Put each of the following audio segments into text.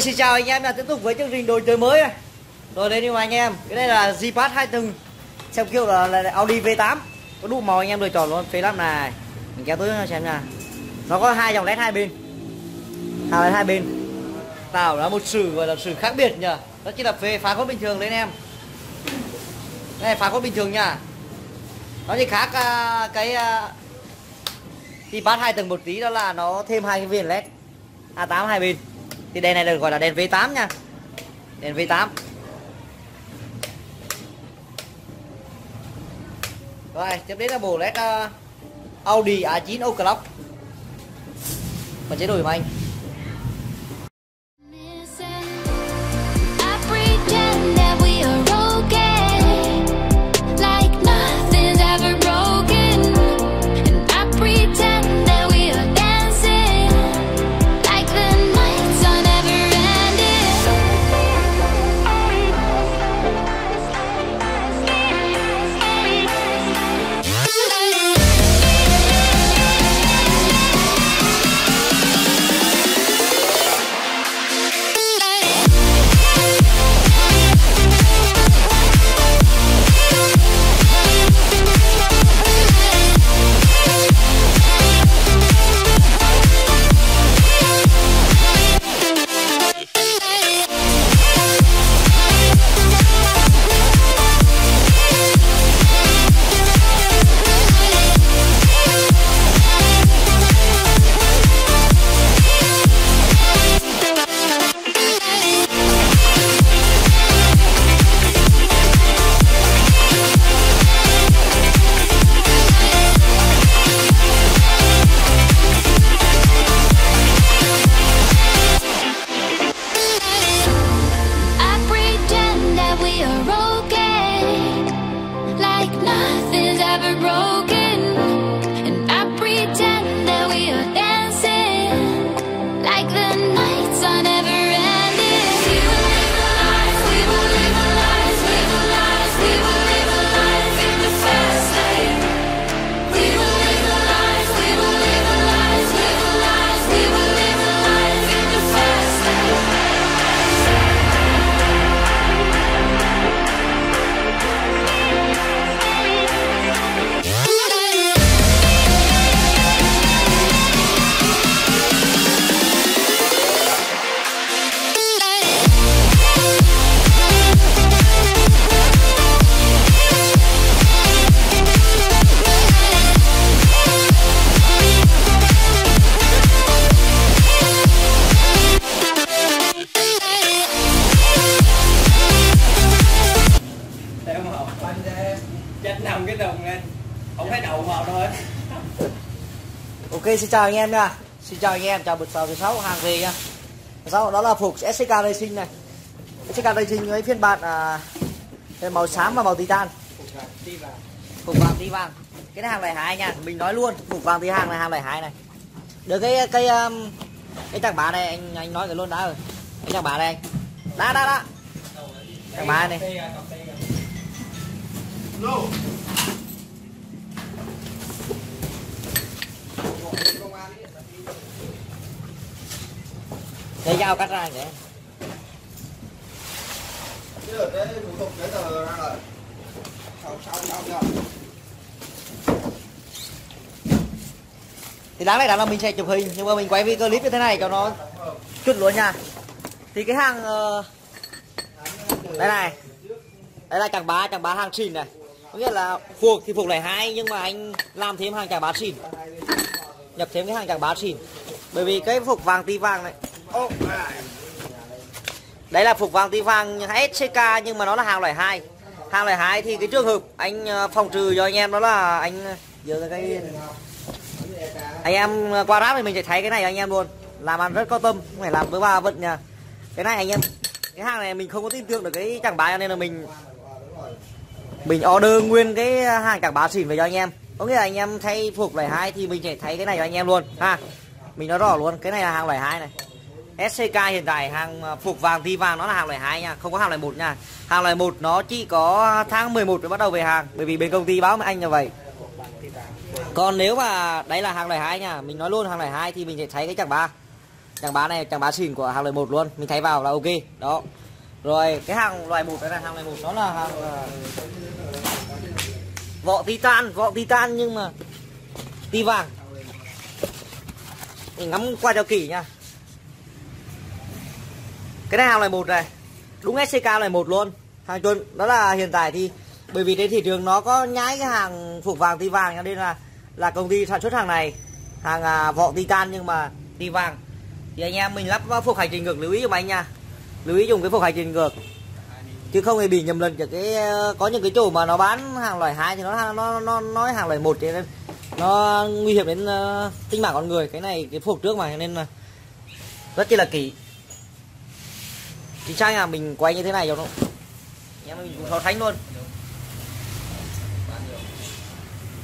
xin chào anh em là tiếp tục với chương trình đồ chơi mới này. Rồi đây đi mà anh em, cái đây là G-Pass 2 tầng. Xem kiểu là, là Audi V8 Có đủ màu anh em lựa chọn luôn, phía lắm này. Mình kéo tới xem nha. Nó có hai dòng led hai bên. Hai led hai bên. Tạo ra một sự gọi là sự khác biệt nhờ. Đó chỉ là phê phá cốt bình thường đấy anh em. Đây phá cốt bình thường nha. Nó chỉ khác uh, cái à, uh, G-Pass 2 tầng một tí đó là nó thêm hai cái viền led A8 hai bên thì đèn này được gọi là đèn V8 nha. Đèn V8 rồi tiếp đến là bộ led uh, Audi A9 O'Clock. Và chế độ mà anh? Nằm cái đồng lên. Không thấy đậu vào thôi Ok xin chào anh em nha. Xin chào anh em, chào bực tàu thứ sáu hàng về nha. Sau đó là phục SK Racing này. SK Racing với phiên bản à, màu xám và màu titan Phục vàng ti vàng. Cái này hàng này hai nha, mình nói luôn Phục vàng ti hàng này hàng này hai này. Được cái cái um, cái chẳng bà này anh anh nói cái luôn đã rồi. Cái chẳng bà này. Anh Đã đã đã. Chẳng bà này. Để dao cắt ra vậy Chứ được cái thủ tục giấy tờ ra rồi Sau sau sau thì đáng lẽ là mình sẽ chụp hình, nhưng mà mình quay video clip như thế này cho nó chuẩn luôn nha. Thì cái hàng ờ, đây này. Đây là chẳng bá chẳng bá hàng xịn này có nghĩa là phục thì phục này hai, nhưng mà anh làm thêm hàng chẳng bá xịn nhập thêm cái hàng chẳng bá xịn bởi vì cái phục vàng ti vàng này đây đấy là phục vàng ti vàng SCK nhưng mà nó là hàng loại hai. Hàng loại hai thì cái trường hợp anh ờ, phòng trừ cho anh em đó là anh ờ, giờ cái anh em ờ, qua ráp thì mình sẽ thấy cái này anh em luôn. Làm ăn rất có tâm, không phải làm với ba vận nha. Cái này anh em cái hàng này mình không có tin tưởng được cái chẳng bá nên là mình mình order nguyên cái hàng chẳng bá xỉn về cho anh em. Có nghĩa là anh em thay phục loại hai thì mình sẽ thấy cái này cho anh em luôn, ha. Mình nói rõ luôn, cái này là hàng loại hai này. SCK hiện tại hàng à, phục vàng thi vàng nó là hàng loại hai nha, không có hàng loại một nha. Hàng loại một nó chỉ có tháng 11 mới bắt đầu về hàng, bởi vì bên công ty báo với anh như vậy. Còn nếu mà đấy là hàng loại hai nha, mình nói luôn hàng loại hai thì mình sẽ thấy cái chẳng ba. Chẳng bá này chẳng bá xỉn của hàng loại một luôn, mình thấy vào là ok, đó rồi cái hàng loại một cái là hàng loại một đó là hàng vọ vỏ titan vỏ titan nhưng mà ti vàng. Mình ngắm qua cho kỹ nha. Cái này hàng loại một này đúng SCK loại một luôn. Hàng chuẩn đó là hiện tại thì bởi vì trên thị trường nó có nhái cái hàng phục vàng ti vàng cho nên là là công ty sản xuất hàng này hàng à, vỏ titan nhưng mà ti vàng. Thì anh em mình lắp phục hành trình ngược lưu ý cho anh nha lưu ý dùng cái phục hành trình ngược. Chứ không hề bị nhầm lẫn cái ờ, có những cái chỗ mà nó bán hàng loại hai thì nó nó nó nói hàng loại một thì nó nguy hiểm đến uh, tính mạng con người. Cái này cái phục trước mà nên là rất chi là kỹ. Chính xác là mình quay như thế này cho nó em mình cũng so sánh luôn.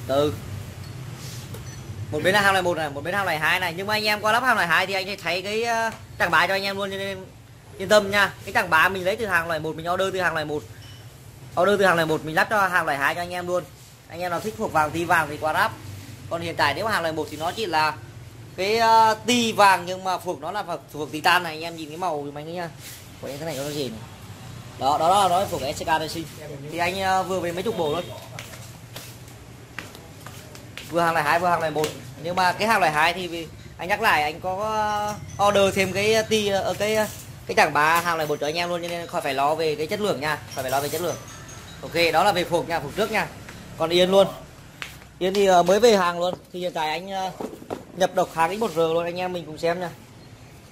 Từ. Một bên là hàng loại một này một bên hàng loại hai này. Nhưng mà anh em qua lắp hàng loại hai thì anh sẽ thấy cái ờ, uh, bài cho anh em luôn cho nên yên tâm nha cái thằng bá mình lấy từ hàng loại một mình order từ hàng loại một. Order từ hàng loại một mình lắp cho hàng loại hai cho anh em luôn. Anh em nào thích phục vàng tí vàng thì qua lắp còn hiện tại nếu mà hàng loại một thì nó chỉ là cái uh, ti vàng nhưng mà phục nó là phục, phục titan này. Anh em nhìn cái màu của mình nha. Của em cái này có gì này? Đó đó là nó phục SK Racing thì anh uh, vừa về mấy chục bộ luôn vừa hàng loại hai vừa hàng loại một. Nhưng mà cái hàng loại hai thì anh nhắc lại anh có ờ, order thêm cái ti ở cái cái chẳng bá hàng này một cho anh em luôn nên khỏi phải lo về cái chất lượng nha. Khỏi phải lo về chất lượng. Ok đó là về phục nha phục trước nha. Còn yên luôn. Yên thì ờ, mới về hàng luôn. Thì hiện tại anh ờ, nhập độc hàng x1r luôn anh em mình cùng xem nha.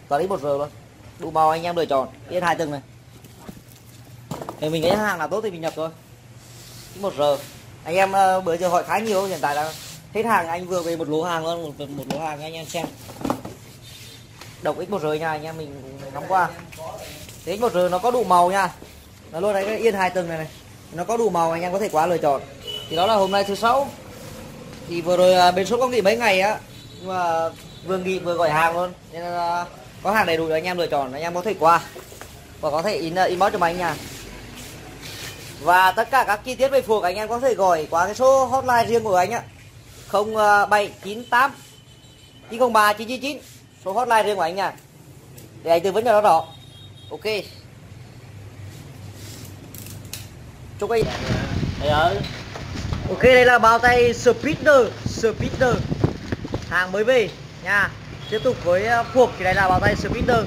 Toàn x1r luôn. Đủ màu anh em lựa chọn. Yên hai tầng này. Thì mình thấy hàng nào tốt thì mình nhập thôi. X1r anh em ờ, bữa giờ hỏi khá nhiều hiện tại là hết hàng anh vừa về một lô hàng luôn một, một lô hàng anh em xem độc x một r nha anh em, mình ngắm qua thế x một r nó có đủ màu nha. Nó luôn đấy cái yên hai tầng này này. Nó có đủ màu, anh em có thể quá lựa chọn. Thì đó là hôm nay thứ sáu. Thì vừa rồi à, bên shop có nghỉ mấy ngày á. Nhưng mà vừa nghỉ, vừa gọi hàng luôn. Nên là có hàng đầy đủ cho anh em lựa chọn, anh em có thể qua. Và có thể in à, inbox cho anh nha. Và tất cả các chi tiết về phục anh em có thể gọi qua cái số hotline riêng của anh á. 0798 903 999 số hotline riêng của anh nha. Để anh tư vấn cho nó rõ. Ok. Chúc anh ok đây là bao tay speeder speeder hàng mới về nha. Tiếp tục với phục thì đây là bao tay speeder